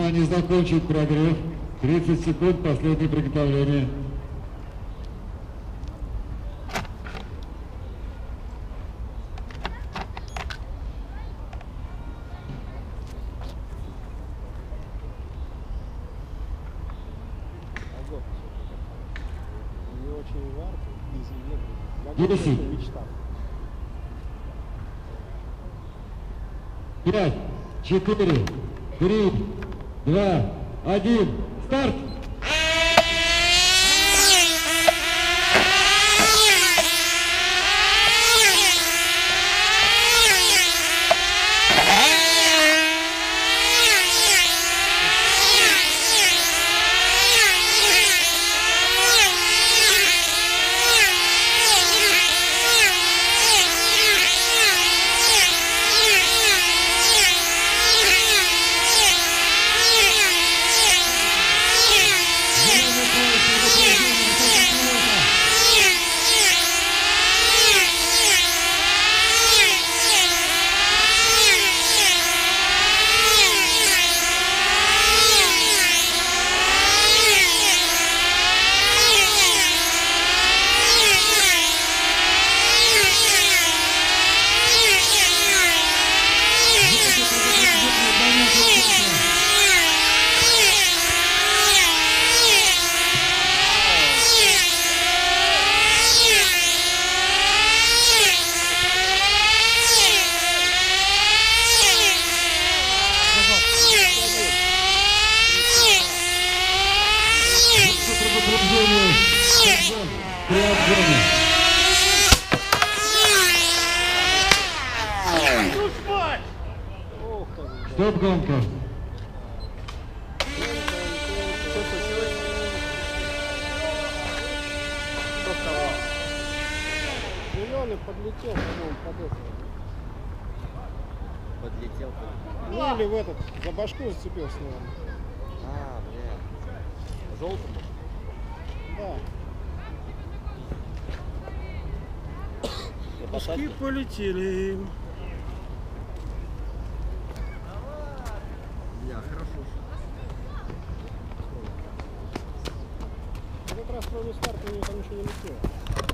Внимание, закончить прогрев. 30 секунд, последнее приготовление. Мечтать. Пять, четыре, три, два, один. Старт! Стоп, гонка. Зеленый подлетел, по-моему, под это. Подлетел. Ну или в этот, за башку зацепился, наверное. А, бля. Желтому? Посадке? полетели. Бля, хорошо. В этот раз кроме старта у него там ничего не летело.